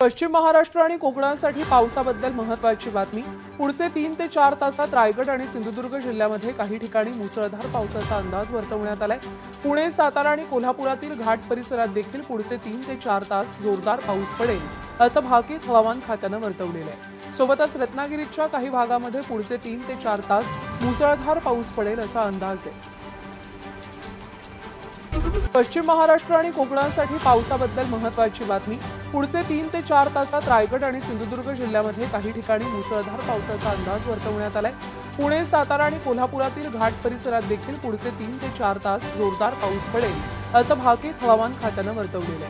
पश्चिम महाराष्ट्र आणि कोकणासाठी पावसाबद्दल महत्वाची बातमी. पुढचे तीन ते चार तासात रायगड आणि सिंधुदुर्ग जिल्ह्यामध्ये काही ठिकाणी मुसळधार पावसाचा अंदाज वर्तवण्यात आलाय. पुणे सातारा आणि कोल्हापुरातील घाट परिसरात देखील पुढचे तीन ते चार तास जोरदार पाऊस पडेल असं भाकीत हवामान खात्यानं वर्तवलेलं आहे. सोबतच रत्नागिरीच्या काही भागामध्ये पुढचे तीन ते चार तास मुसळधार पाऊस पडेल असा अंदाज आहे. पश्चिम महाराष्ट्र आणि कोकणासाठी पावसाबद्दल महत्वाची बातमी. पुढचे तीन ते चार तासात रायगड आणि सिंधुदुर्ग जिल्ह्यामध्ये काही ठिकाणी मुसळधार पावसाचा अंदाज वर्तवण्यात आलाय. पुणे सातारा आणि कोल्हापुरातील घाट परिसरात देखील पुढचे तीन ते चार तास जोरदार पाऊस पडेल असं भाकीत हवामान खात्यानं वर्तवलेलं आहे.